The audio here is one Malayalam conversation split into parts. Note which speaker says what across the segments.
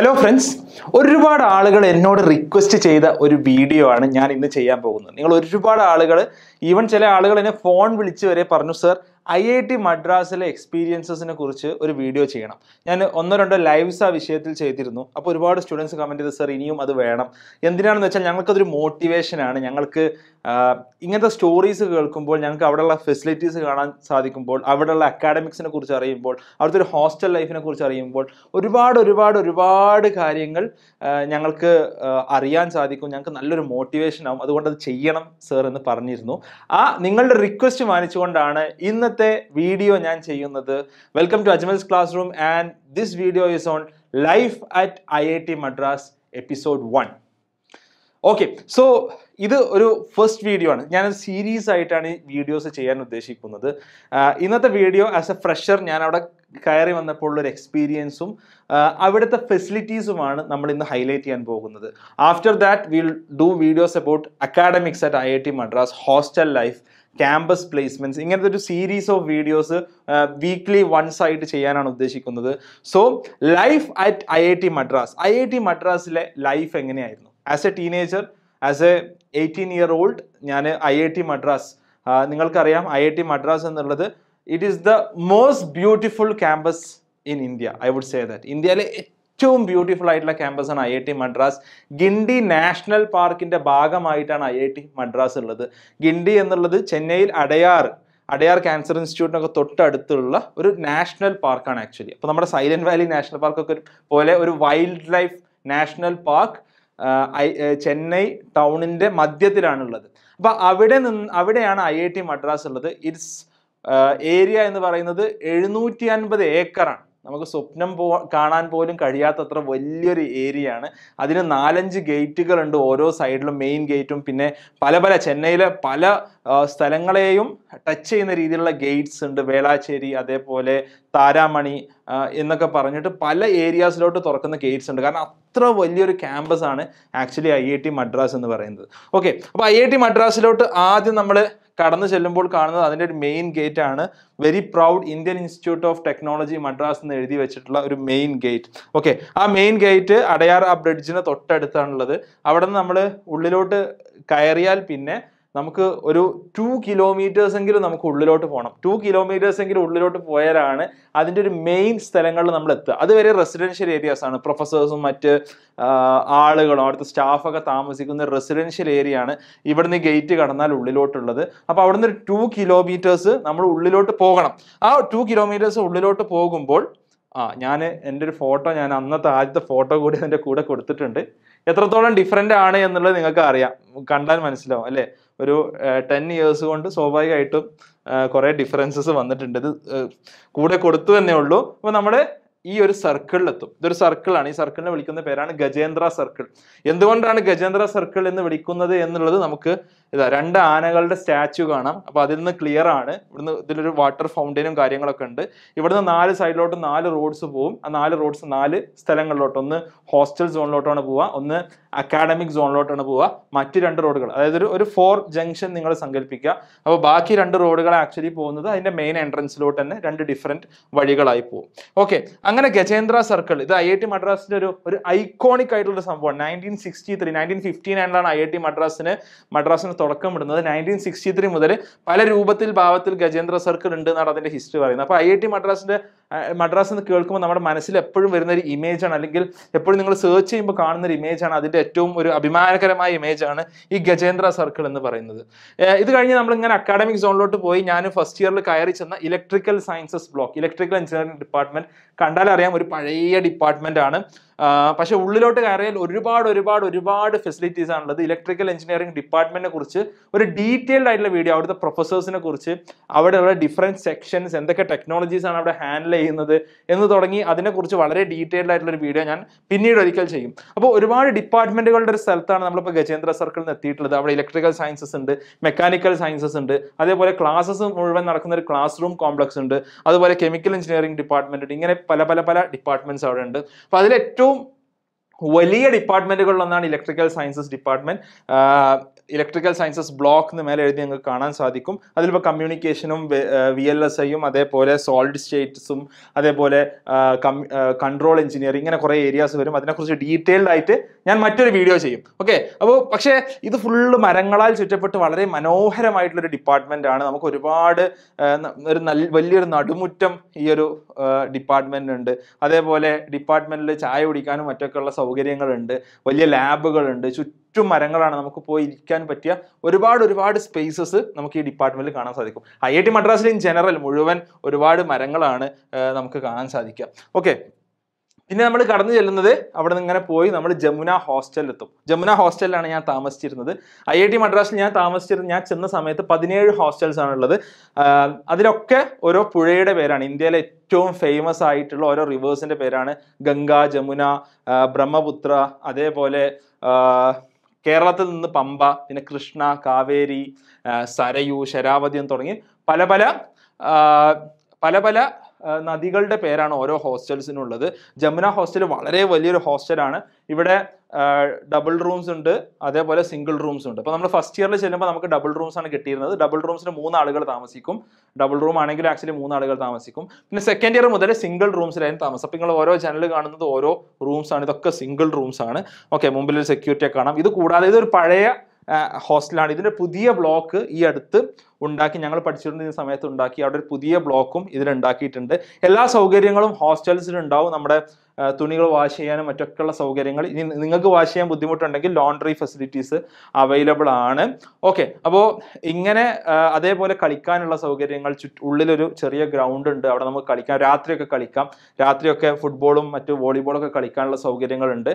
Speaker 1: ഹലോ ഫ്രണ്ട്സ് ഒരുപാട് ആളുകൾ എന്നോട് റിക്വസ്റ്റ് ചെയ്ത ഒരു വീഡിയോ ആണ് ഞാൻ ഇന്ന് ചെയ്യാൻ പോകുന്നത് നിങ്ങൾ ഒരുപാട് ആളുകൾ ഈവൻ ചില ആളുകൾ എന്നെ ഫോൺ വിളിച്ച് വരെ പറഞ്ഞു സർ ഐ ഐ ടി മദ്രാസിലെ എക്സ്പീരിയൻസിനെ കുറിച്ച് ഒരു വീഡിയോ ചെയ്യണം ഞാൻ ഒന്നോ രണ്ടോ ലൈവ്സ് ആ വിഷയത്തിൽ ചെയ്തിരുന്നു അപ്പോൾ ഒരുപാട് സ്റ്റുഡൻസ് കമൻറ്റ് ചെയ്ത് സർ ഇനിയും അത് വേണം എന്തിനാണെന്ന് വെച്ചാൽ ഞങ്ങൾക്കതൊരു മോട്ടിവേഷനാണ് ഞങ്ങൾക്ക് ഇങ്ങനത്തെ സ്റ്റോറീസ് കേൾക്കുമ്പോൾ ഞങ്ങൾക്ക് അവിടെയുള്ള ഫെസിലിറ്റീസ് കാണാൻ സാധിക്കുമ്പോൾ അവിടെയുള്ള അക്കാഡമിക്സിനെ കുറിച്ച് അറിയുമ്പോൾ അവിടുത്തെ ഒരു ഹോസ്റ്റൽ ലൈഫിനെ കുറിച്ച് അറിയുമ്പോൾ ഒരുപാട് ഒരുപാട് ഒരുപാട് കാര്യങ്ങൾ ഞങ്ങൾക്ക് അറിയാൻ സാധിക്കും ഞങ്ങൾക്ക് നല്ലൊരു മോട്ടിവേഷൻ ആവും അതുകൊണ്ട് അത് ചെയ്യണം സർ എന്ന് പറഞ്ഞിരുന്നു ആ നിങ്ങളുടെ റിക്വസ്റ്റ് മാനിച്ചുകൊണ്ടാണ് ഇന്ന് ഇന്നത്തെ വീഡിയോ ഞാൻ ചെയ്യുന്നത് welcome to Ajmal's classroom and this video is on life at I I T Madras episode one okay so ഇത് ഒരു ഫസ്റ്റ് വീഡിയോ ആണ് ഞാൻ സീരീസ് ആയിട്ടാണ് ഈ വീഡിയോസ് ചെയ്യാൻ ഉദ്ദേശിക്കുന്നത് ഇന്നത്തെ വീഡിയോ ആസ് എ ഫ്രഷർ ഞാൻ അവിടെ കയറി വന്നപ്പോൾ ഒരു എക്സ്പീരിയൻസും അവിടുത്തെ ഫെസിലിറ്റീസുമാണ് നമ്മൾ ഇന്ന് ഹൈലൈറ്റ് ചെയ്യാൻ പോകുന്നത് after that will do videos about academics at I I T Madras hostel life campus placements ഇങ്ങനത്തെ ഒരു series of videos weekly once ആയിട്ട് ചെയ്യാനാണ് ഉദ്ദേശിക്കുന്നത് so life at I I T Madras I I T മദ്രാസിലെ ലൈഫ് എങ്ങനെയായിരുന്നു as a teenager as a eighteen year old ഞാൻ ഐ ഐ ടി മദ്രാസ് നിങ്ങൾക്കറിയാം ഐ ഐ ടി മദ്രാസ് എന്നുള്ളത് it is the most beautiful campus in India I would say that ഇന്ത്യയിലെ ഏറ്റവും ബ്യൂട്ടിഫുൾ ആയിട്ടുള്ള ക്യാമ്പസാണ് I I T Madras Guindy national പാർക്കിൻ്റെ ഭാഗമായിട്ടാണ് ഐ ഐ ടി മദ്രാസ് ഉള്ളത് ഗിണ്ടി എന്നുള്ളത് ചെന്നൈയിൽ അടയാർ അടയാർ ക്യാൻസർ ഇൻസ്റ്റിറ്റ്യൂട്ടിനൊക്കെ തൊട്ടടുത്തുള്ള ഒരു നാഷണൽ പാർക്കാണ് ആക്ച്വലി അപ്പോൾ നമ്മുടെ സൈലന്റ് വാലി നാഷണൽ പാർക്കൊക്കെ പോലെ ഒരു wildlife national park Chennai ടൗണിൻ്റെ മധ്യത്തിലാണുള്ളത് അപ്പോൾ അവിടെ നിന്ന് അവിടെയാണ് ഐ ഐ ടി മദ്രാസ് ഉള്ളത് ഇറ്റ്സ് ഏരിയ എന്ന് പറയുന്നത് എഴുന്നൂറ്റി അൻപത് ഏക്കറാണ് നമുക്ക് സ്വപ്നം പോ കാണാൻ പോലും കഴിയാത്തത്ര വലിയൊരു ഏരിയ ആണ് അതിന് നാലഞ്ച് ഗേറ്റുകളുണ്ട് ഓരോ സൈഡിലും മെയിൻ ഗേറ്റും പിന്നെ പല പല ചെന്നൈയിലെ പല സ്ഥലങ്ങളെയും ടച്ച് ചെയ്യുന്ന രീതിയിലുള്ള ഗേറ്റ്സ് ഉണ്ട് വേളാച്ചേരി അതേപോലെ താരാമണി എന്നൊക്കെ പറഞ്ഞിട്ട് പല ഏരിയാസിലോട്ട് തുറക്കുന്ന ഗേറ്റ്സ് ഉണ്ട് കാരണം അത്ര വലിയൊരു ക്യാമ്പസ് ആണ് actually I I T Madras എന്ന് പറയുന്നത് ഓക്കെ അപ്പോൾ ഐ ഐ ടി മദ്രാസിലോട്ട് ആദ്യം നമ്മൾ കടന്നു ചെല്ലുമ്പോൾ കാണുന്നത് അതിൻ്റെ ഒരു മെയിൻ ഗേറ്റ് ആണ് very proud Indian Institute of Technology Madras എന്ന് എഴുതി വെച്ചിട്ടുള്ള ഒരു മെയിൻ ഗേറ്റ് ഓക്കെ ആ മെയിൻ ഗേറ്റ് അടയാർ ആ ബ്രിഡ്ജിന് തൊട്ടടുത്താണുള്ളത് അവിടെ നിന്ന് നമ്മൾ ഉള്ളിലോട്ട് കയറിയാൽ പിന്നെ നമുക്ക് ഒരു ടു കിലോമീറ്റേഴ്സ് എങ്കിലും നമുക്ക് ഉള്ളിലോട്ട് പോകണം ടു കിലോമീറ്റേഴ്സ് എങ്കിലും ഉള്ളിലോട്ട് പോയാലാണ് അതിൻ്റെ ഒരു മെയിൻ സ്ഥലങ്ങളിൽ നമ്മൾ എത്തുക അതുവരെ റെസിഡൻഷ്യൽ ഏരിയാസ് ആണ് പ്രൊഫസേഴ്സും മറ്റ് ആളുകളും അവിടുത്തെ സ്റ്റാഫൊക്കെ താമസിക്കുന്ന റെസിഡൻഷ്യൽ ഏരിയ ആണ് ഇവിടുന്ന് ഗേറ്റ് കടന്നാൽ ഉള്ളിലോട്ടുള്ളത് അപ്പോൾ അവിടുന്ന് ഒരു ടു കിലോമീറ്റേഴ്സ് നമ്മൾ ഉള്ളിലോട്ട് പോകണം ആ ടു കിലോമീറ്റേഴ്സ് ഉള്ളിലോട്ട് പോകുമ്പോൾ ആ ഞാൻ എൻ്റെ ഒരു ഫോട്ടോ ഞാൻ അന്നത്തെ ആദ്യത്തെ ഫോട്ടോ കൂടി അതിൻ്റെ കൂടെ കൊടുത്തിട്ടുണ്ട് എത്രത്തോളം ഡിഫറെൻ്റ് ആണ് എന്നുള്ളത് നിങ്ങൾക്ക് അറിയാം കണ്ടാൽ മനസ്സിലാവും അല്ലേ ഒരു ടെൻ ഇയേഴ്സ് കൊണ്ട് സ്വാഭാവികമായിട്ടും കുറേ ഡിഫറൻസസ് വന്നിട്ടുണ്ട് ഇത് കൂടെ കൊടുത്തു തന്നെ ഉള്ളൂ അപ്പോൾ നമ്മുടെ ഈ ഒരു സർക്കിളിലെത്തും ഇതൊരു സർക്കിളാണ് ഈ സർക്കിളിനെ വിളിക്കുന്ന പേരാണ് ഗജേന്ദ്ര സർക്കിൾ എന്തുകൊണ്ടാണ് ഗജേന്ദ്ര സർക്കിൾ എന്ന് വിളിക്കുന്നത് എന്നുള്ളത് നമുക്ക് ഇതാ രണ്ട് ആനകളുടെ സ്റ്റാച്ചു കാണാം അപ്പോൾ അതിൽ നിന്ന് ക്ലിയർ ആണ് ഇവിടുന്ന് ഇതിലൊരു വാട്ടർ ഫൗണ്ടനും കാര്യങ്ങളൊക്കെ ഉണ്ട് ഇവിടുന്ന് നാല് സൈഡിലോട്ട് നാല് റോഡ്സ് പോവും ആ നാല് റോഡ്സ് നാല് സ്ഥലങ്ങളിലോട്ട് ഒന്ന് ഹോസ്റ്റൽ സോണിലോട്ടാണ് പോവുക ഒന്ന് അക്കാഡമിക് സോണിലോട്ടാണ് പോവുക മറ്റ് രണ്ട് റോഡുകൾ അതായത് ഒരു ഒരു ഫോർ ജംഗ്ഷൻ നിങ്ങൾ സങ്കല്പിക്കുക അപ്പോൾ ബാക്കി രണ്ട് റോഡുകൾ ആക്ച്വലി പോകുന്നത് അതിൻ്റെ മെയിൻ എൻട്രൻസിലോട്ട് തന്നെ രണ്ട് ഡിഫറെൻറ്റ് വഴികളായി പോകും ഓക്കെ അങ്ങനെ ഗജേന്ദ്ര സർക്കിൾ ഇത് ഐ ഐ ടി മദ്രാസിൻ്റെ ഒരു ഒരു ഐക്കോണിക് ആയിട്ടുള്ള സംഭവമാണ് nineteen sixty three nineteen fifty നയനിലാണ് ഐ ഐ ടി മദ്രാസിന് മദ്രാസിന് തുടക്കം ഇടുന്നത് നയൻറ്റീൻ സിക്സ്റ്റി ത്രീ മുതൽ പല രൂപത്തിൽ ഭാവത്തിൽ ഗജേന്ദ്ര സർക്കിൾ ഉണ്ട് എന്നാണ് അതിൻ്റെ ഹിസ്റ്ററി പറയുന്നത് അപ്പോൾ ഐ ഐ ടി മദ്രാസിൻ്റെ മദ്രാസ് എന്ന് കേൾക്കുമ്പോൾ നമ്മുടെ മനസ്സിൽ എപ്പോഴും വരുന്ന ഒരു ഇമേജ് ആണ് അല്ലെങ്കിൽ എപ്പോഴും നിങ്ങൾ സെർച്ച് ചെയ്യുമ്പോൾ കാണുന്ന ഒരു ഇമേജ് ആണ് അതിൻ്റെ ഏറ്റവും ഒരു അഭിമാനകരമായ ഇമേജ് ആണ് ഈ ഗജേന്ദ്ര സർക്കിൾ എന്ന് പറയുന്നത് ഇത് കഴിഞ്ഞ് നമ്മൾ ഇങ്ങനെ അക്കാഡമിക് സോണിലോട്ട് പോയി ഞാൻ ഫസ്റ്റ് ഇയറിൽ കയറി ചെന്ന electrical sciences block electrical engineering department കണ്ടാലറിയാം ഒരു പഴയ ഡിപ്പാർട്ട്മെന്റ് ആണ് പക്ഷെ ഉള്ളിലോട്ട് കയറിയാൽ ഒരുപാട് ഒരുപാട് ഒരുപാട് ഫെസിലിറ്റീസ് ആണുള്ളത് ഇലക്ട്രിക്കൽ എഞ്ചിനീയറിംഗ് ഡിപ്പാർട്ട്മെന്റിനെ കുറിച്ച് ഒരു ഡീറ്റെയിൽഡ് ആയിട്ടുള്ള വീഡിയോ അവിടുത്തെ പ്രൊഫസേഴ്സിനെ കുറിച്ച് അവിടെയുള്ള ഡിഫറെൻറ്റ് സെക്ഷൻസ് എന്തൊക്കെ ടെക്നോളജീസ് ആണ് അവിടെ ഹാൻഡിൽ ചെയ്യുന്നത് എന്ന് തുടങ്ങി അതിനെക്കുറിച്ച് വളരെ ഡീറ്റെയിൽഡ് ആയിട്ടുള്ള ഒരു വീഡിയോ ഞാൻ പിന്നീട് ഒരിക്കൽ ചെയ്യും അപ്പോൾ ഒരുപാട് ഡിപ്പാർട്ട്മെന്റുകളുടെ ഒരു സ്ഥലത്താണ് നമ്മളിപ്പോൾ ഗജേന്ദ്ര സർക്കിളിൽ നിന്ന് എത്തിയിട്ടുള്ളത് അവിടെ ഇലക്ട്രിക്കൽ സയൻസസ് ഉണ്ട് മെക്കാനിക്കൽ സയൻസസ് ഉണ്ട് അതേപോലെ ക്ലാസ്സസ് മുഴുവൻ നടക്കുന്ന ഒരു ക്ലാസ് റൂം കോംപ്ലക്സ് ഉണ്ട് അതുപോലെ കെമിക്കൽ എഞ്ചിനീയറിംഗ് ഡിപ്പാർട്ട്മെന്റ് ഉണ്ട് ഇങ്ങനെ പല പല പല ഡിപ്പാർട്ട്മെന്റ്സ് അവിടെ ഉണ്ട് അപ്പോൾ അതിൽ ഏറ്റവും ഏറ്റവും വലിയ ഡിപ്പാർട്ട്മെന്റുകളിലൊന്നാണ് electrical sciences department electrical sciences block എന്ന് മേലെ എഴുതി ഞങ്ങൾക്ക് കാണാൻ സാധിക്കും അതിലിപ്പോൾ കമ്മ്യൂണിക്കേഷനും വി എൽ എസ് ഐയും അതേപോലെ സോളിഡ് സ്റ്റേറ്റ്സും അതേപോലെ കൺട്രോൾ എഞ്ചിനീയറിംഗ് ഇങ്ങനെ കുറേ ഏരിയാസ് വരും അതിനെക്കുറിച്ച് ഡീറ്റെയിൽഡ് ആയിട്ട് ഞാൻ മറ്റൊരു വീഡിയോ ചെയ്യും ഓക്കെ അപ്പോൾ പക്ഷേ ഇത് ഫുള്ള് മരങ്ങളാൽ ചുറ്റപ്പെട്ട് വളരെ മനോഹരമായിട്ടുള്ളൊരു ആണ് നമുക്ക് ഒരുപാട് ഒരു നല്ല വലിയൊരു നടുമുറ്റം ഈ ഒരു ഉണ്ട് അതേപോലെ ഡിപ്പാർട്ട്മെൻറ്റിൽ ചായ കുടിക്കാനും മറ്റൊക്കെയുള്ള സൗകര്യങ്ങളുണ്ട് വലിയ ലാബുകളുണ്ട് ചുറ്റും ചുറ്റും മരങ്ങളാണ് നമുക്ക് പോയി ഇരിക്കാൻ പറ്റിയ ഒരുപാട് ഒരുപാട് സ്പേസസ് നമുക്ക് ഈ ഡിപ്പാർട്ട്മെന്റിൽ കാണാൻ സാധിക്കും ഐ ഐ ടി മദ്രാസിൽ ഇൻ ജനറൽ മുഴുവൻ ഒരുപാട് മരങ്ങളാണ് നമുക്ക് കാണാൻ സാധിക്കുക ഓക്കെ പിന്നെ നമ്മൾ കടന്നു ചെല്ലുന്നത് അവിടെ നിന്ന് ഇങ്ങനെ പോയി നമ്മൾ ജമുന ഹോസ്റ്റലിലെത്തും ജമുന ഹോസ്റ്റലിലാണ് ഞാൻ താമസിച്ചിരുന്നത് ഐ ഐ ടി മദ്രാസിൽ ഞാൻ താമസിച്ചിരുന്ന ഞാൻ ചെന്ന സമയത്ത് പതിനേഴ് ഹോസ്റ്റൽസ് ആണുള്ളത് അതിലൊക്കെ ഓരോ പുഴയുടെ പേരാണ് ഇന്ത്യയിലെ ഏറ്റവും ഫേമസ് ആയിട്ടുള്ള ഓരോ റിവേഴ്സിന്റെ പേരാണ് ഗംഗ ജമുന ബ്രഹ്മപുത്ര അതേപോലെ കേരളത്തിൽ നിന്ന് പമ്പ പിന്നെ കൃഷ്ണ കാവേരി സരയു ശരാവതി എന്ന് തുടങ്ങി പല പല പല പല നദികളുടെ പേരാണ് ഓരോ ഹോസ്റ്റൽസിനുള്ളത് ജമുന ഹോസ്റ്റൽ വളരെ വലിയൊരു ഹോസ്റ്റലാണ് ഇവിടെ ഡബിൾ റൂംസ് ഉണ്ട് അതേപോലെ സിംഗിൾ റൂംസ് ഉണ്ട് അപ്പോൾ നമ്മൾ ഫസ്റ്റ് ഇയറിൽ ചെല്ലുമ്പോൾ നമുക്ക് ഡബിൾ റൂംസ് ആണ് കിട്ടിയിരുന്നത് ഡബിൾ റൂംസിന് മൂന്ന് ആളുകൾ താമസിക്കും ഡബിൾ റൂം ആണെങ്കിൽ ആക്ച്വലി മൂന്ന് ആളുകൾ താമസിക്കും പിന്നെ സെക്കൻഡ് ഇയർ മുതൽ സിംഗിൾ റൂംസിലായിരുന്നു താമസം അപ്പോൾ നിങ്ങൾ ഓരോ ചാനൽ കാണുന്നത് ഓരോ റൂംസ് ആണ് ഇതൊക്കെ സിംഗിൾ റൂംസ് ആണ് ഓക്കെ മുമ്പിൽ ഒരു സെക്യൂരിറ്റിയെ കാണാം ഇത് കൂടാതെ ഇതൊരു പഴയ ഹോസ്റ്റലാണ് ഇതിൻ്റെ പുതിയ ബ്ലോക്ക് ഈ അടുത്ത് ഉണ്ടാക്കി ഞങ്ങൾ പഠിച്ചിരുന്ന സമയത്ത് ഉണ്ടാക്കി അവിടെ ഒരു പുതിയ ബ്ലോക്കും ഇതിലുണ്ടാക്കിയിട്ടുണ്ട് എല്ലാ സൗകര്യങ്ങളും ഹോസ്റ്റൽസിലുണ്ടാവും നമ്മുടെ തുണികൾ വാഷ് ചെയ്യാനും മറ്റൊക്കെയുള്ള സൗകര്യങ്ങൾ ഇനി നിങ്ങൾക്ക് വാഷ് ചെയ്യാൻ ബുദ്ധിമുട്ടുണ്ടെങ്കിൽ ലോണ്ടറി ഫെസിലിറ്റീസ് അവൈലബിൾ ആണ് ഓക്കെ അപ്പോൾ ഇങ്ങനെ അതേപോലെ കളിക്കാനുള്ള സൗകര്യങ്ങൾ ചുറ്റ് ഉള്ളിലൊരു ചെറിയ ഗ്രൗണ്ട് ഉണ്ട് അവിടെ നമുക്ക് കളിക്കാം രാത്രിയൊക്കെ കളിക്കാം രാത്രിയൊക്കെ ഫുട്ബോളും മറ്റു വോളിബോളൊക്കെ കളിക്കാനുള്ള സൗകര്യങ്ങളുണ്ട്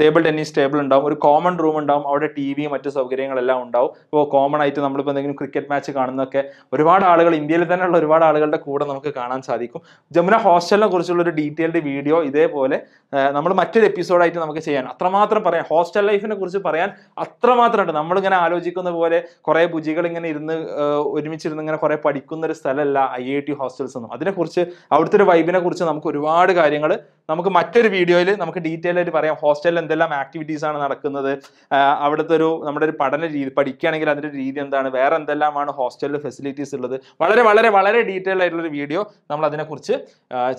Speaker 1: ടേബിൾ ടെന്നീസ് ടേബിൾ ഉണ്ടാവും ഒരു കോമൺ റൂം ഉണ്ടാവും അവിടെ ടി വി മറ്റു സൗകര്യങ്ങളെല്ലാം ഉണ്ടാവും ഇപ്പോൾ കോമൺ ആയിട്ട് നമ്മളിപ്പോൾ എന്തെങ്കിലും ക്രിക്കറ്റ് മാച്ച് കാണുന്നൊക്കെ ഒരുപാട് ആളുകൾ ഇന്ത്യയിൽ തന്നെയുള്ള ഒരുപാട് ആളുകളുടെ കൂടെ നമുക്ക് കാണാൻ സാധിക്കും ജമുന ഹോസ്റ്റലിനെ കുറിച്ചുള്ള ഒരു ഡീറ്റെയിൽഡ് വീഡിയോ ഇതേപോലെ പോലെ നമ്മൾ മറ്റൊരു എപ്പിസോഡായിട്ട് നമുക്ക് ചെയ്യാൻ അത്രമാത്രം പറയാം ഹോസ്റ്റൽ ലൈഫിനെ കുറിച്ച് പറയാൻ അത്രമാത്രം ഉണ്ട് നമ്മളിങ്ങനെ ആലോചിക്കുന്ന പോലെ കുറേ ബുജികൾ ഇങ്ങനെ ഇരുന്ന് ഒരുമിച്ചിരുന്ന് ഇങ്ങനെ കുറേ പഠിക്കുന്ന ഒരു സ്ഥലമല്ല ഐ ഐ ടി ഹോസ്റ്റൽസ് ഒന്നും അതിനെക്കുറിച്ച് അവിടുത്തെ ഒരു വൈബിനെ കുറിച്ച് നമുക്ക് ഒരുപാട് കാര്യങ്ങൾ നമുക്ക് മറ്റൊരു വീഡിയോയിൽ നമുക്ക് ഡീറ്റെയിൽ ആയിട്ട് പറയാം ഹോസ്റ്റലിൽ എന്തെല്ലാം ആക്ടിവിറ്റീസ് ആണ് നടക്കുന്നത് അവിടുത്തെ ഒരു നമ്മുടെ ഒരു പഠന രീതി പഠിക്കുകയാണെങ്കിൽ അതിൻ്റെ രീതി എന്താണ് വേറെ എന്തെല്ലാമാണ് ഹോസ്റ്റലിൽ ഫെസിലിറ്റീസ് ഉള്ളത് വളരെ വളരെ വളരെ ഡീറ്റെയിൽ ആയിട്ടുള്ളൊരു വീഡിയോ നമ്മൾ അതിനെക്കുറിച്ച്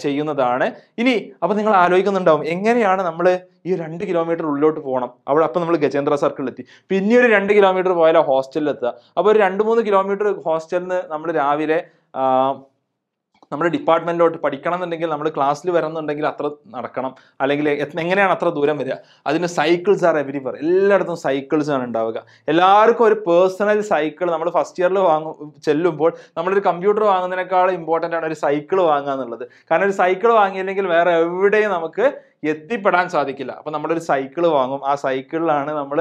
Speaker 1: ചെയ്യുന്നതാണ് ഇനി അപ്പോൾ നിങ്ങൾ ആലോചിക്കുക ആലോചിക്കുന്നുണ്ടാവും എങ്ങനെയാണ് നമ്മൾ ഈ രണ്ട് കിലോമീറ്റർ ഉള്ളിലോട്ട് പോകണം അവിടെ അപ്പം നമ്മൾ ഗജേന്ദ്ര സർക്കിളിലെത്തി പിന്നെ ഒരു രണ്ട് കിലോമീറ്റർ പോയാലോ ഹോസ്റ്റലിലെത്തുക അപ്പോൾ ഒരു രണ്ട് മൂന്ന് കിലോമീറ്റർ ഹോസ്റ്റലിൽ നിന്ന് നമ്മൾ രാവിലെ നമ്മുടെ ഡിപ്പാർട്ട്മെൻറ്റിലോട്ട് പഠിക്കണം എന്നുണ്ടെങ്കിൽ നമ്മൾ ക്ലാസ്സിൽ വരണമെന്നുണ്ടെങ്കിൽ അത്ര നടക്കണം അല്ലെങ്കിൽ എങ്ങനെയാണ് അത്ര ദൂരം വരിക അതിന് സൈക്കിൾസ് ആർ എവരിവർ എല്ലായിടത്തും സൈക്കിൾസ് ആണ് ഉണ്ടാവുക എല്ലാവർക്കും ഒരു പേഴ്സണൽ സൈക്കിൾ നമ്മൾ ഫസ്റ്റ് ഇയറിൽ വാങ്ങും ചെല്ലുമ്പോൾ നമ്മളൊരു കമ്പ്യൂട്ടർ വാങ്ങുന്നതിനേക്കാൾ ഇമ്പോർട്ടൻ്റ് ആണ് ഒരു സൈക്കിൾ വാങ്ങുക എന്നുള്ളത് കാരണം ഒരു സൈക്കിൾ വാങ്ങിയില്ലെങ്കിൽ വേറെ എവിടെയും നമുക്ക് എത്തിപ്പെടാൻ സാധിക്കില്ല അപ്പം നമ്മളൊരു സൈക്കിൾ വാങ്ങും ആ സൈക്കിളിലാണ് നമ്മൾ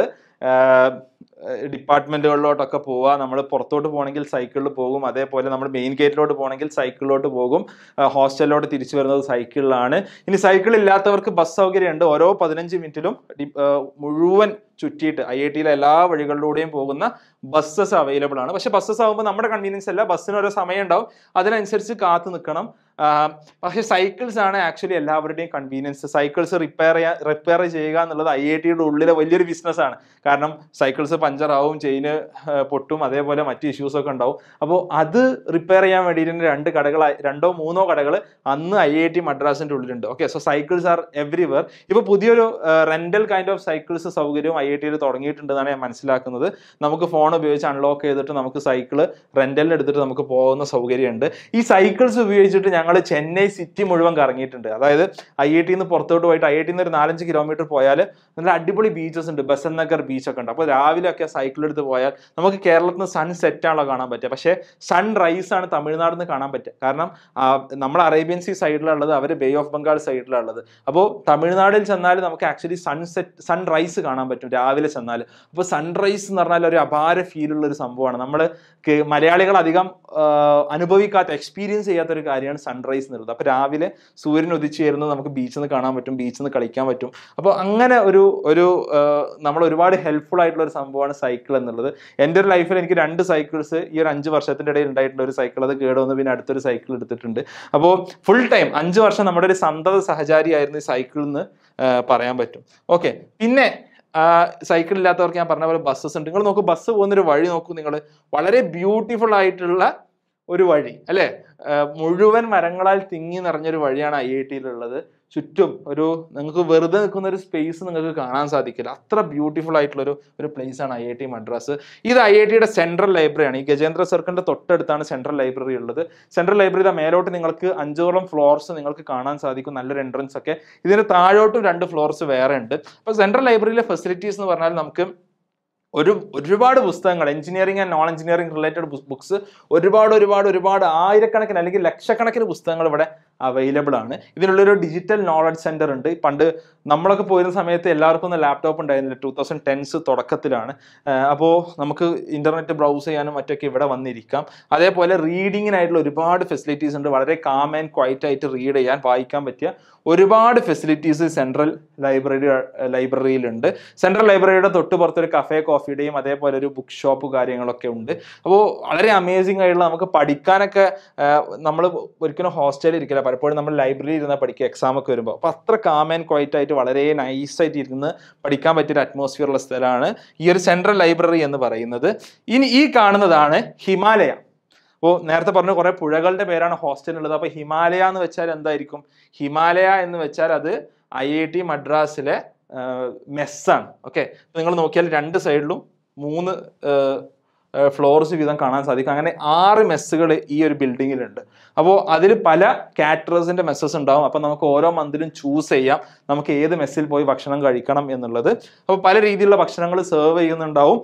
Speaker 1: ഡിപ്പാർട്ട്മെൻറ്റുകളിലോട്ടൊക്കെ പോവുക നമ്മൾ പുറത്തോട്ട് പോകണമെങ്കിൽ സൈക്കിളിൽ പോകും അതേപോലെ നമ്മൾ മെയിൻ ഗേറ്റിലോട്ട് പോകണമെങ്കിൽ സൈക്കിളിലോട്ട് പോകും ഹോസ്റ്റലിലോട്ട് തിരിച്ചു വരുന്നത് സൈക്കിളിലാണ് ഇനി സൈക്കിൾ ഇല്ലാത്തവർക്ക് ബസ് സൗകര്യമുണ്ട് ഓരോ പതിനഞ്ച് മിനിറ്റിലും മുഴുവൻ ചുറ്റിയിട്ട് ഐ ഐ ടിയിലെ എല്ലാ വഴികളിലൂടെയും പോകുന്ന ബസ്സസ് അവൈലബിൾ ആണ് പക്ഷെ ബസ്സസ് ആകുമ്പോൾ നമ്മുടെ കൺവീനിയൻസ് അല്ല ബസ്സിന് ഓരോ സമയം ഉണ്ടാവും അതിനനുസരിച്ച് കാത്തു നിൽക്കണം പക്ഷെ സൈക്കിൾസ് ആണ് ആക്ച്വലി എല്ലാവരുടെയും കൺവീനിയൻസ് സൈക്കിൾസ് റിപ്പയർ ചെയ്യുക റിപ്പയർ ചെയ്യുക എന്നുള്ളത് ഐ ഐ ടിയുടെ ഉള്ളിലെ വലിയൊരു ബിസിനസ്സാണ് കാരണം സൈക്കിൾസ് പഞ്ചറാവും ചെയിന് പൊട്ടും അതേപോലെ മറ്റ് ഇഷ്യൂസ് ഒക്കെ ഉണ്ടാവും അപ്പോൾ അത് റിപ്പയർ ചെയ്യാൻ വേണ്ടിയിട്ട് രണ്ട് കടകൾ രണ്ടോ മൂന്നോ കടകൾ അന്ന് ഐ ഐ ടി മദ്രാസിൻ്റെ ഉള്ളിലുണ്ട് okay so cycles are everywhere ഇപ്പോൾ പുതിയൊരു റെൻ്റൽ കൈൻഡ് ഓഫ് സൈക്കിൾസ് സൗകര്യവും ഐ ഐ ടിയിൽ തുടങ്ങിയിട്ടുണ്ടെന്നാണ് ഞാൻ മനസ്സിലാക്കുന്നത് നമുക്ക് ഫോൺ ഉപയോഗിച്ച് അൺലോക്ക് ചെയ്തിട്ട് നമുക്ക് സൈക്കിൾ റെൻ്റലിൽ എടുത്തിട്ട് നമുക്ക് പോകുന്ന സൗകര്യമുണ്ട് ഈ സൈക്കിൾസ് ഉപയോഗിച്ചിട്ട് ഞങ്ങൾ ചെന്നൈ സിറ്റി മുഴുവൻ കറങ്ങിയിട്ടുണ്ട് അതായത് ഐ ഐ ടിന്ന് പുറത്തോട്ട് പോയിട്ട് ഐ ഐ ടിന്ന് ഒരു നാലഞ്ച് കിലോമീറ്റർ പോയാൽ നല്ല അടിപൊളി ബീച്ചസ് ഉണ്ട് ബസന്നഗർ ബീച്ചൊക്കെ ഉണ്ട് അപ്പോൾ ഒക്കെ ഒക്കെ സൈക്കിൾ എടുത്ത് പോയാൽ നമുക്ക് കേരളത്തിൽ നിന്ന് സൺ ആണല്ലോ കാണാൻ പറ്റുക പക്ഷേ സൺ റൈസ് ആണ് തമിഴ്നാട് നിന്ന് കാണാൻ പറ്റുക കാരണം നമ്മൾ അറേബ്യൻ സി സൈഡിലുള്ളത് അവർ ബേ ഓഫ് ബംഗാൾ സൈഡിലുള്ളത് അപ്പോൾ തമിഴ്നാടിൽ ചെന്നാൽ നമുക്ക് ആക്ച്വലി സൺസെറ്റ് സൺ റൈസ് കാണാൻ പറ്റും രാവിലെ ചെന്നാൽ അപ്പോൾ സൺറൈസ് എന്ന് പറഞ്ഞാൽ ഒരു അപാര ഫീലുള്ള ഒരു സംഭവമാണ് നമ്മൾ മലയാളികൾ അധികം അനുഭവിക്കാത്ത എക്സ്പീരിയൻസ് ചെയ്യാത്ത ഒരു കാര്യമാണ് സൺറൈസ് എന്നുള്ളത് അപ്പോൾ രാവിലെ സൂര്യൻ ഉദിച്ചു ചേരുന്നത് നമുക്ക് ബീച്ചിൽ നിന്ന് കാണാൻ പറ്റും ബീച്ചിൽ നിന്ന് കളിക്കാൻ പറ്റും അപ്പോൾ അങ്ങനെ ഒരു ഒരു നമ്മൾ ഒരുപാട് ഹെൽപ്ഫുൾ ആയിട്ടുള്ള ഒരു സംഭവം പോവാണ് സൈക്കിൾ എന്നുള്ളത് എൻ്റെ ഒരു ലൈഫിൽ എനിക്ക് രണ്ട് സൈക്കിൾസ് ഈ ഒരു അഞ്ച് വർഷത്തിൻ്റെ ഇടയിൽ ഉണ്ടായിട്ടുള്ള ഒരു സൈക്കിൾ അത് കേടുവന്ന് പിന്നെ അടുത്തൊരു സൈക്കിൾ എടുത്തിട്ടുണ്ട് അപ്പോൾ ഫുൾ ടൈം അഞ്ച് വർഷം നമ്മുടെ ഒരു സന്തത സഹചാരിയായിരുന്നു ഈ സൈക്കിൾ എന്ന് പറയാൻ പറ്റും ഓക്കെ പിന്നെ സൈക്കിൾ ഇല്ലാത്തവർക്ക് ഞാൻ പറഞ്ഞ പോലെ ബസ്സസ് ഉണ്ട് നിങ്ങൾ നോക്കൂ ബസ് പോകുന്നൊരു വഴി നോക്കൂ നിങ്ങൾ വളരെ ബ്യൂട്ടിഫുൾ ആയിട്ടുള്ള ഒരു വഴി അല്ലേ മുഴുവൻ മരങ്ങളാൽ തിങ്ങി നിറഞ്ഞൊരു വഴിയാണ് ഐ ഐ ടിയിലുള്ളത് ചുറ്റും ഒരു നിങ്ങൾക്ക് വെറുതെ നിൽക്കുന്ന ഒരു സ്പേസ് നിങ്ങൾക്ക് കാണാൻ സാധിക്കില്ല അത്ര ബ്യൂട്ടിഫുൾ ആയിട്ടുള്ളൊരു ഒരു പ്ലേസ് ആണ് ഐ ഐ ടി മദ്രാസ് ഇത് ഐ ഐ ടിയുടെ സെൻട്രൽ ലൈബ്രറിയാണ് ഈ ഗജേന്ദ്ര സർക്കിളിന്റെ തൊട്ടടുത്താണ് സെൻട്രൽ ലൈബ്രറി ഉള്ളത് സെൻട്രൽ ലൈബ്രറിയുടെ മേലോട്ട് നിങ്ങൾക്ക് അഞ്ചോളം ഫ്ലോർസ് നിങ്ങൾക്ക് കാണാൻ സാധിക്കും നല്ലൊരു എൻട്രൻസ് ഒക്കെ ഇതിന് താഴോട്ടും രണ്ട് ഫ്ലോർസ് വേറെ ഉണ്ട് അപ്പോൾ സെൻട്രൽ ലൈബ്രറിയിലെ ഫെസിലിറ്റീസ് എന്ന് പറഞ്ഞാൽ നമുക്ക് ഒരു ഒരുപാട് പുസ്തകങ്ങൾ engineering and non engineering related books ഒരുപാട് ഒരുപാട് ഒരുപാട് ആയിരക്കണക്കിന് അല്ലെങ്കിൽ ലക്ഷക്കണക്കിന് പുസ്തകങ്ങൾ ഇവിടെ അവൈലബിൾ ആണ് ഇതിനുള്ളൊരു ഡിജിറ്റൽ നോളജ് സെൻറ്റർ ഉണ്ട് പണ്ട് നമ്മളൊക്കെ പോയിരുന്ന സമയത്ത് എല്ലാവർക്കും ഒന്ന് ലാപ്ടോപ്പ് ഉണ്ടായിരുന്നില്ല ടു തൗസൻഡ് ടെൻസ് തുടക്കത്തിലാണ് അപ്പോൾ നമുക്ക് ഇൻ്റർനെറ്റ് ബ്രൗസ് ചെയ്യാനും മറ്റൊക്കെ ഇവിടെ വന്നിരിക്കാം അതേപോലെ റീഡിങ്ങിനായിട്ടുള്ള ഒരുപാട് ഫെസിലിറ്റീസ് ഉണ്ട് വളരെ കാം ആൻഡ് ക്വൈറ്റ് ആയിട്ട് റീഡ് ചെയ്യാൻ വായിക്കാൻ പറ്റിയ ഒരുപാട് ഫെസിലിറ്റീസ് സെൻട്രൽ ലൈബ്രറി ലൈബ്രറിയിലുണ്ട് സെൻട്രൽ ലൈബ്രറിയുടെ തൊട്ട് പുറത്തൊരു കഫേ കോഫിയുടെയും അതേപോലെ ഒരു ബുക്ക് ഷോപ്പ് കാര്യങ്ങളൊക്കെ ഉണ്ട് അപ്പോൾ വളരെ അമേസിംഗ് ആയിട്ടുള്ള നമുക്ക് പഠിക്കാനൊക്കെ നമ്മൾ ഒരിക്കലും ഹോസ്റ്റലിൽ ഇരിക്കില്ല പലപ്പോഴും നമ്മൾ ലൈബ്രറിയിൽ ഇരുന്നാൽ പഠിക്കുക എക്സാം ഒക്കെ വരുമ്പോൾ അപ്പോൾ അത്ര കാം ആൻഡ് ക്വൈറ്റ് ആയിട്ട് വളരെ നൈസായിട്ട് ഇരുന്ന് പഠിക്കാൻ പറ്റിയൊരു അറ്റ്മോസ്ഫിയർ ഉള്ള സ്ഥലമാണ് ഈ ഒരു സെൻട്രൽ ലൈബ്രറി എന്ന് പറയുന്നത് ഇനി ഈ കാണുന്നതാണ് ഹിമാലയ അപ്പോൾ നേരത്തെ പറഞ്ഞു കുറേ പുഴകളുടെ പേരാണ് ഹോസ്റ്റലുള്ളത് അപ്പോൾ ഹിമാലയ എന്ന് വെച്ചാൽ എന്തായിരിക്കും ഹിമാലയ എന്ന് വെച്ചാൽ അത് ഐ ഐ ടി മദ്രാസിലെ മെസ്സാണ് ഓക്കെ നിങ്ങൾ നോക്കിയാൽ രണ്ട് സൈഡിലും മൂന്ന് ഫ്ലോർസ് വീതം കാണാൻ സാധിക്കും അങ്ങനെ ആറ് മെസ്സുകൾ ഈ ഒരു ബിൽഡിങ്ങിലുണ്ട് അപ്പോൾ അതിൽ പല കാറ്ററേഴ്സിൻ്റെ മെസ്സസ് ഉണ്ടാവും അപ്പോൾ നമുക്ക് ഓരോ മന്തിലും ചൂസ് ചെയ്യാം നമുക്ക് ഏത് മെസ്സിൽ പോയി ഭക്ഷണം കഴിക്കണം എന്നുള്ളത് അപ്പോൾ പല രീതിയിലുള്ള ഭക്ഷണങ്ങൾ സെർവ് ചെയ്യുന്നുണ്ടാവും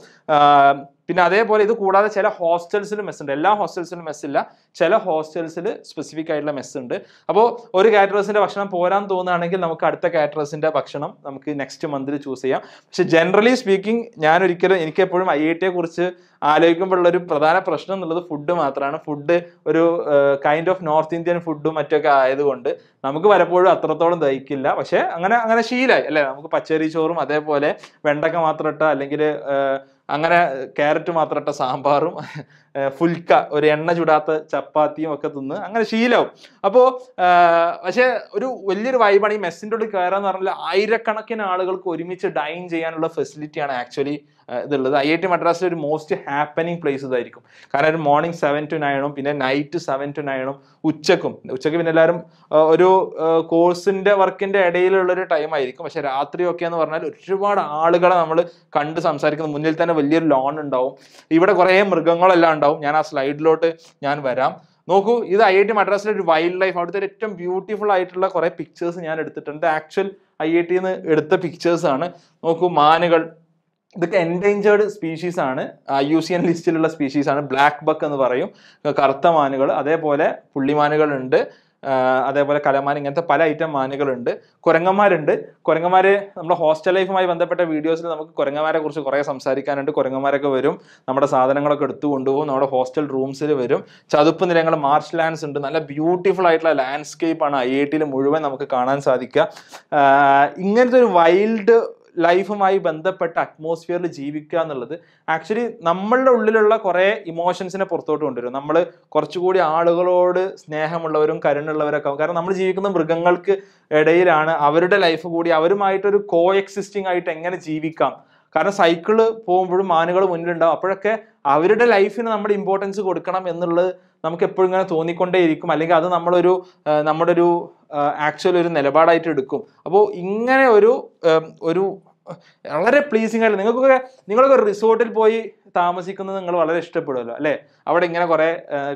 Speaker 1: പിന്നെ അതേപോലെ ഇത് കൂടാതെ ചില ഹോസ്റ്റൽസിലും മെസ് ഉണ്ട് എല്ലാ ഹോസ്റ്റൽസിലും മെസ്സില്ല ചില ഹോസ്റ്റൽസിൽ സ്പെസിഫിക് ആയിട്ടുള്ള മെസ് ഉണ്ട് അപ്പോൾ ഒരു കാറ്ററേഴ്സിൻ്റെ ഭക്ഷണം പോരാൻ തോന്നുകയാണെങ്കിൽ നമുക്ക് അടുത്ത കാറ്ററേഴ്സിൻ്റെ ഭക്ഷണം നമുക്ക് നെക്സ്റ്റ് മന്തിൽ ചൂസ് ചെയ്യാം പക്ഷെ ജനറലി സ്പീക്കിംഗ് ഞാൻ ഒരിക്കലും എനിക്ക് എപ്പോഴും ഐ ഐ ടിയെക്കുറിച്ച് ആലോചിക്കുമ്പോഴുള്ള ഒരു പ്രധാന പ്രശ്നം എന്നുള്ളത് ഫുഡ് മാത്രമാണ് ഫുഡ് ഒരു kind kind of north Indian ഫുഡും മറ്റൊക്കെ ആയതുകൊണ്ട് നമുക്ക് പലപ്പോഴും അത്രത്തോളം ദഹിക്കില്ല പക്ഷെ അങ്ങനെ അങ്ങനെ ശീലമായി അല്ലേ നമുക്ക് പച്ചരി ചോറും അതേപോലെ വെണ്ടക്ക മാത്രം ഇട്ട അല്ലെങ്കിൽ അങ്ങനെ ക്യാരറ്റ് മാത്രം ഇട്ട സാമ്പാറും ഫുൽക്ക ഒരു എണ്ണ ചുടാത്ത ചപ്പാത്തിയും ഒക്കെ തിന്ന് അങ്ങനെ ശീലവും അപ്പോൾ പക്ഷേ ഒരു വലിയൊരു വൈബാണ് ഈ മെസ്സിൻ്റെ ഉള്ളിൽ കയറാന്ന് പറഞ്ഞാൽ ആയിരക്കണക്കിന് ആളുകൾക്ക് ഒരുമിച്ച് ഡൈൻ ചെയ്യാനുള്ള ഫെസിലിറ്റിയാണ് ആക്ച്വലി ഇതുള്ളത് ഐ ഐ ടി മദ്രാസിൽ ഒരു മോസ്റ്റ് ഹാപ്പനിങ് പ്ലേസ് ഇതായിരിക്കും കാരണം ഒരു മോർണിംഗ് സെവൻ ടു നയണും പിന്നെ നൈറ്റ് സെവൻ ടു നയണും ഉച്ചക്കും ഉച്ചക്ക് പിന്നെ എല്ലാവരും ഒരു കോഴ്സിൻ്റെ വർക്കിൻ്റെ ഇടയിലുള്ളൊരു ടൈം ആയിരിക്കും പക്ഷേ രാത്രിയൊക്കെ എന്ന് പറഞ്ഞാൽ ഒരുപാട് ആളുകളെ നമ്മൾ കണ്ട് സംസാരിക്കുന്നത് മുന്നിൽ തന്നെ വലിയൊരു ലോൺ ഉണ്ടാവും ഇവിടെ കുറേ മൃഗങ്ങളെല്ലാം ഉണ്ടാവും ഞാൻ ആ സ്ലൈഡിലോട്ട് ഞാൻ വരാം നോക്കൂ ഇത് ഐ ഐ ടി മദ്രാസിലെ ഒരു വൈൽഡ് ലൈഫ് അവിടുത്തെ ഏറ്റവും ബ്യൂട്ടിഫുൾ ആയിട്ടുള്ള കുറേ പിക്ചേഴ്സ് ഞാൻ എടുത്തിട്ടുണ്ട് ആക്ച്വൽ ഐ ഐ ടിന്ന് എടുത്ത പിക്ചേഴ്സാണ് നോക്കൂ മാനുകൾ ഇതൊക്കെ എൻഡേഞ്ചേർഡ് സ്പീഷീസ് ആണ് യു സി എൻ ലിസ്റ്റിലുള്ള സ്പീഷീസ് ആണ് ബ്ലാക്ക് ബക്ക് എന്ന് പറയും കറുത്ത മാനുകൾ അതേപോലെ പുള്ളിമാനുകളുണ്ട് അതേപോലെ കലമാൻ ഇങ്ങനത്തെ പല ഐറ്റം മാനുകളുണ്ട് കുരങ്ങന്മാരുണ്ട് കുരങ്ങന്മാർ നമ്മുടെ ഹോസ്റ്റൽ ലൈഫുമായി ബന്ധപ്പെട്ട വീഡിയോസിൽ നമുക്ക് കുരങ്ങന്മാരെ കുറിച്ച് കുറേ സംസാരിക്കാനുണ്ട് കുരങ്ങന്മാരൊക്കെ വരും നമ്മുടെ സാധനങ്ങളൊക്കെ എടുത്തു കൊണ്ടുപോകും നമ്മുടെ ഹോസ്റ്റൽ റൂംസിൽ വരും ചതുപ്പ് നിരങ്ങൾ മാർച്ച് ലാൻഡ്സ് ഉണ്ട് നല്ല ബ്യൂട്ടിഫുൾ ആയിട്ടുള്ള ലാൻഡ്സ്കേപ്പാണ് ഐ ഐ ടിയിൽ മുഴുവൻ നമുക്ക് കാണാൻ സാധിക്കുക ഇങ്ങനത്തെ ഒരു വൈൽഡ് ലൈഫുമായി ബന്ധപ്പെട്ട അറ്റ്മോസ്ഫിയറിൽ ജീവിക്കുക എന്നുള്ളത് ആക്ച്വലി നമ്മളുടെ ഉള്ളിലുള്ള കുറേ ഇമോഷൻസിനെ പുറത്തോട്ട് കൊണ്ടുവരും നമ്മൾ കുറച്ചുകൂടി ആളുകളോട് സ്നേഹമുള്ളവരും കരുണുള്ളവരൊക്കെ കാരണം നമ്മൾ ജീവിക്കുന്ന മൃഗങ്ങൾക്ക് ഇടയിലാണ് അവരുടെ ലൈഫ് കൂടി അവരുമായിട്ടൊരു കോ എക്സിസ്റ്റിംഗ് ആയിട്ട് എങ്ങനെ ജീവിക്കാം കാരണം സൈക്കിള് പോകുമ്പോഴും മാനുകൾ മുന്നിലുണ്ടാവും അപ്പോഴൊക്കെ അവരുടെ ലൈഫിന് നമ്മൾ ഇമ്പോർട്ടൻസ് കൊടുക്കണം എന്നുള്ളത് നമുക്ക് എപ്പോഴും ഇങ്ങനെ തോന്നിക്കൊണ്ടേയിരിക്കും അല്ലെങ്കിൽ അത് നമ്മളൊരു നമ്മുടെ ഒരു ആക്ച്വൽ ഒരു നിലപാടായിട്ട് എടുക്കും അപ്പോൾ ഇങ്ങനെ ഒരു ഒരു വളരെ പ്ലീസിംഗ് ആയിട്ട് നിങ്ങൾക്കൊക്കെ നിങ്ങളൊക്കെ റിസോർട്ടിൽ പോയി താമസിക്കുന്നത് നിങ്ങൾ വളരെ ഇഷ്ടപ്പെടുമല്ലോ അല്ലേ അവിടെ ഇങ്ങനെ കുറേ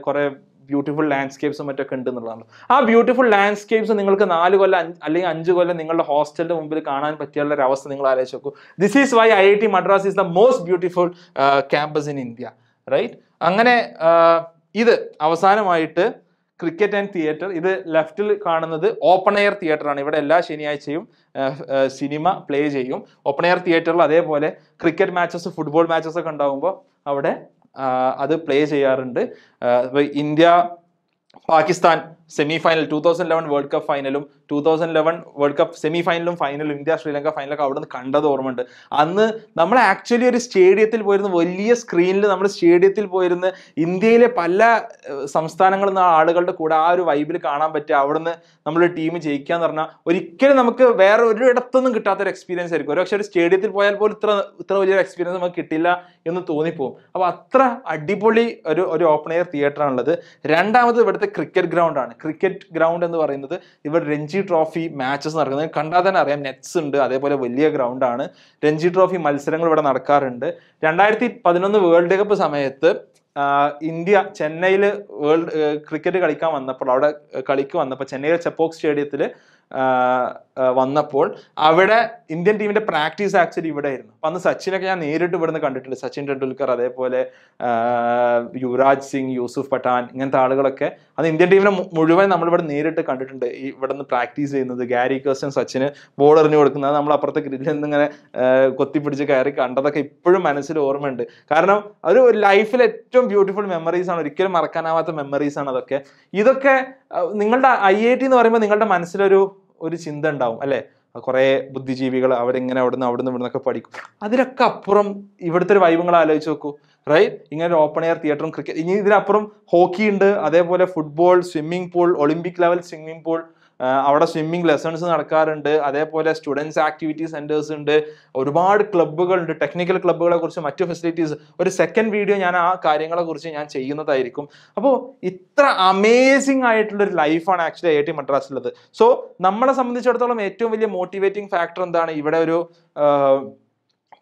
Speaker 1: കുറേ ബ്യൂട്ടിഫുൾ ലാൻഡ്സ്കേപ്സും മറ്റൊക്കെ ഉണ്ട് എന്നുള്ളതാണ് ആ ബ്യൂട്ടിഫുൾ ലാൻഡ്സ്കേപ്സ് നിങ്ങൾക്ക് നാല് കൊല്ലം അല്ലെങ്കിൽ അഞ്ച് കൊല്ലം നിങ്ങളുടെ ഹോസ്റ്റലിന്റെ മുമ്പിൽ കാണാൻ പറ്റിയുള്ള ഒരു അവസ്ഥ നിങ്ങൾ ആലോചിച്ച് നോക്കൂ this is why I I T Madras is the most beautiful campus in India right അങ്ങനെ uh, ഇത് അവസാനമായിട്ട് ക്രിക്കറ്റ് ആൻഡ് തിയേറ്റർ ഇത് ലെഫ്റ്റിൽ കാണുന്നത് ഓപ്പൺ എയർ തിയേറ്റർ ആണ് ഇവിടെ എല്ലാ ശനിയാഴ്ചയും സിനിമ uh, പ്ലേ uh, ചെയ്യും ഓപ്പൺ എയർ തിയേറ്ററിൽ അതേപോലെ ക്രിക്കറ്റ് മാച്ചസ് ഫുട്ബോൾ മാച്ചസ് ഒക്കെ ഉണ്ടാകുമ്പോൾ അവിടെ അത് പ്ലേ ചെയ്യാറുണ്ട് India Pakistan semi final two thousand eleven world cup ഫൈനലും two thousand eleven world cup semi ഫൈനലും ഫൈനലും ഇന്ത്യ ശ്രീലങ്ക ഫൈനലൊക്കെ അവിടെ നിന്ന് കണ്ടത് ഓർമ്മയുണ്ട് അന്ന് നമ്മൾ ആക്ച്വലി ഒരു സ്റ്റേഡിയത്തിൽ പോയിരുന്നു വലിയ സ്ക്രീനിൽ നമ്മൾ സ്റ്റേഡിയത്തിൽ പോയിരുന്ന് ഇന്ത്യയിലെ പല സംസ്ഥാനങ്ങളിൽ നിന്ന് ആളുകളുടെ കൂടെ ആ ഒരു വൈബിൽ കാണാൻ പറ്റുക അവിടെ നമ്മൾ ടീം ജയിക്കാന്ന് പറഞ്ഞാൽ ഒരിക്കലും നമുക്ക് വേറെ ഒരു ഇടത്തൊന്നും കിട്ടാത്ത ഒരു എക്സ്പീരിയൻസ് ആയിരിക്കും പക്ഷേ ഒരു സ്റ്റേഡിയത്തിൽ പോയാൽ പോലും ഇത്ര ഇത്ര വലിയൊരു എക്സ്പീരിയൻസ് നമുക്ക് കിട്ടില്ല എന്ന് തോന്നിപ്പോവും അപ്പോൾ അത്ര അടിപൊളി ഒരു ഒരു ഓപ്പൺ എയർ തിയേറ്ററാണുള്ളത് രണ്ടാമത് ഇവിടുത്തെ ക്രിക്കറ്റ് ഗ്രൗണ്ടാണ് ക്രിക്കറ്റ് ഗ്രൗണ്ട് എന്ന് പറയുന്നത് ഇവിടെ രഞ്ജി ട്രോഫി മാച്ചസ് നടക്കുന്നത് കണ്ടാൽ തന്നെ അറിയാം നെറ്റ്സ് ഉണ്ട് അതേപോലെ വലിയ ഗ്രൗണ്ടാണ് രഞ്ജി ട്രോഫി മത്സരങ്ങൾ ഇവിടെ നടക്കാറുണ്ട് രണ്ടായിരത്തി പതിനൊന്ന് വേൾഡ് കപ്പ് സമയത്ത് ഇന്ത്യ ചെന്നൈയിൽ വേൾഡ് ക്രിക്കറ്റ് കളിക്കാൻ വന്നപ്പോൾ അവിടെ കളിക്ക് വന്നപ്പോൾ ചെന്നൈയിലെ ചെപ്പോക്സ് സ്റ്റേഡിയത്തിൽ വന്നപ്പോൾ അവിടെ ഇന്ത്യൻ ടീമിന്റെ പ്രാക്ടീസ് ആക്ച്വലി ഇവിടെ ആയിരുന്നു അപ്പൊ അന്ന് സച്ചിനൊക്കെ ഞാൻ നേരിട്ട് ഇവിടുന്ന് കണ്ടിട്ടുണ്ട് സച്ചിൻ ടെണ്ടുൽക്കർ അതേപോലെ യുവരാജ് സിംഗ് യൂസുഫ് പഠാൻ ഇങ്ങനത്തെ ആളുകളൊക്കെ അത് ഇന്ത്യൻ ടീമിനെ മുഴുവൻ നമ്മൾ ഇവിടെ നേരിട്ട് കണ്ടിട്ടുണ്ട് ഈ നിന്ന് പ്രാക്ടീസ് ചെയ്യുന്നത് ഗാരി കേഴ്സൺ സച്ചിന് ബോൾ എറിഞ്ഞു കൊടുക്കുന്നത് നമ്മൾ അപ്പുറത്തെ ഗ്രില്ലിൽ നിന്ന് ഇങ്ങനെ കൊത്തിപ്പിടിച്ച് കയറി കണ്ടതൊക്കെ ഇപ്പോഴും മനസ്സിൽ ഓർമ്മയുണ്ട് കാരണം ഒരു ലൈഫിൽ ഏറ്റവും ബ്യൂട്ടിഫുൾ മെമ്മറീസ് ആണ് ഒരിക്കലും മറക്കാനാവാത്ത മെമ്മറീസ് ആണ് അതൊക്കെ ഇതൊക്കെ നിങ്ങളുടെ ഐ ഐ ടി എന്ന് പറയുമ്പോൾ നിങ്ങളുടെ മനസ്സിലൊരു ഒരു ചിന്ത ഉണ്ടാവും അല്ലേ കുറേ ബുദ്ധിജീവികൾ അവരിങ്ങനെ അവിടുന്ന് അവിടുന്ന് ഇവിടുന്നൊക്കെ പഠിക്കും അതിനൊക്കെ അപ്പുറം ഇവിടുത്തെ ഒരു വൈബങ്ങൾ ആലോചിച്ച് നോക്കൂ റൈറ്റ് ഇങ്ങനെ ഒരു ഓപ്പൺ എയർ തിയേറ്ററും ക്രിക്കറ്റ് ഇനി ഇതിനപ്പുറം ഹോക്കി ഉണ്ട് അതേപോലെ football swimming pool Olympic level swimming pool അവിടെ സ്വിമ്മിംഗ് ലെസൺസ് നടക്കാറുണ്ട് അതേപോലെ സ്റ്റുഡൻസ് ആക്ടിവിറ്റി സെൻറ്റേഴ്സ് ഉണ്ട് ഒരുപാട് ക്ലബ്ബുകളുണ്ട് ടെക്നിക്കൽ ക്ലബ്ബുകളെ കുറിച്ച് മറ്റു ഫെസിലിറ്റീസ് ഒരു സെക്കൻഡ് വീഡിയോ ഞാൻ ആ കാര്യങ്ങളെ കുറിച്ച് ഞാൻ ചെയ്യുന്നതായിരിക്കും അപ്പോൾ ഇത്ര അമേസിംഗ് ആയിട്ടുള്ള ഒരു ലൈഫാണ് ആക്ച്വലി ഐ ടി മദ്രാസിലുള്ളത് സോ നമ്മളെ സംബന്ധിച്ചിടത്തോളം ഏറ്റവും വലിയ മോട്ടിവേറ്റിംഗ് ഫാക്ടർ എന്താണ് ഇവിടെ ഒരു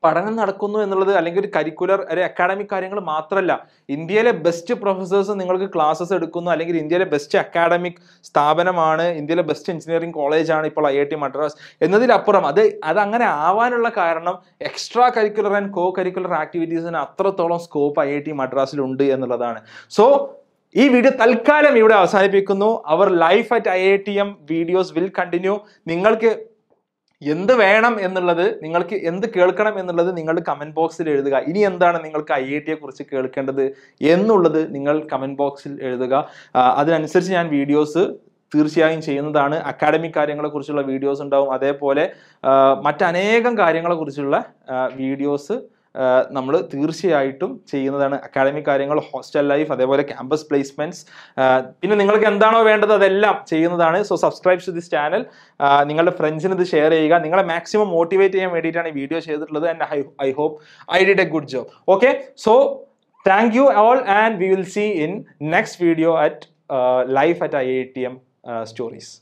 Speaker 1: പഠനം നടക്കുന്നു എന്നുള്ളത് അല്ലെങ്കിൽ ഒരു കരിക്കുലർ ഒരു അക്കാഡമിക് കാര്യങ്ങൾ മാത്രമല്ല ഇന്ത്യയിലെ ബെസ്റ്റ് പ്രൊഫസേഴ്സ് നിങ്ങൾക്ക് ക്ലാസ്സസ് എടുക്കുന്നു അല്ലെങ്കിൽ ഇന്ത്യയിലെ ബെസ്റ്റ് അക്കാഡമിക് സ്ഥാപനമാണ് ഇന്ത്യയിലെ ബെസ്റ്റ് എഞ്ചിനീയറിംഗ് കോളേജാണ് ഇപ്പോൾ ഐ ഐ ടി മദ്രാസ് എന്നതിലപ്പുറം അത് അത് അങ്ങനെ ആവാനുള്ള കാരണം extra curricular and co curricular ആക്ടിവിറ്റീസിന് അത്രത്തോളം സ്കോപ്പ് ഐ ഐ ടി ഉണ്ട് എന്നുള്ളതാണ് സോ ഈ വീഡിയോ തൽക്കാലം ഇവിടെ അവസാനിപ്പിക്കുന്നു our life at I I T M videos will continue നിങ്ങൾക്ക് എന്ത് വേണം എന്നുള്ളത് നിങ്ങൾക്ക് എന്ത് കേൾക്കണം എന്നുള്ളത് നിങ്ങൾ കമൻറ്റ് ബോക്സിൽ എഴുതുക ഇനി എന്താണ് നിങ്ങൾക്ക് ഐ ഐ ടിയെ കുറിച്ച് കേൾക്കേണ്ടത് എന്നുള്ളത് നിങ്ങൾ കമൻറ്റ് ബോക്സിൽ എഴുതുക അതിനനുസരിച്ച് ഞാൻ വീഡിയോസ് തീർച്ചയായും ചെയ്യുന്നതാണ് അക്കാഡമിക് കാര്യങ്ങളെക്കുറിച്ചുള്ള വീഡിയോസ് ഉണ്ടാവും അതേപോലെ മറ്റനേകം കാര്യങ്ങളെക്കുറിച്ചുള്ള വീഡിയോസ് നമ്മൾ തീർച്ചയായിട്ടും ചെയ്യുന്നതാണ് അക്കാഡമിക് കാര്യങ്ങൾ ഹോസ്റ്റൽ ലൈഫ് അതേപോലെ ക്യാമ്പസ് പ്ലേസ്മെന്റ്സ് പിന്നെ നിങ്ങൾക്ക് എന്താണോ വേണ്ടത് അതെല്ലാം ചെയ്യുന്നതാണ് so subscribe to this channel നിങ്ങളുടെ ഫ്രണ്ട്സിന് ഇത് ഷെയർ ചെയ്യുക നിങ്ങളെ മാക്സിമം മോട്ടിവേറ്റ് ചെയ്യാൻ വേണ്ടിയിട്ടാണ് ഈ വീഡിയോ ചെയ്തിട്ടുള്ളത് and I I hope I did a good job okay so thank you all and we will see in next video at life at I I T M stories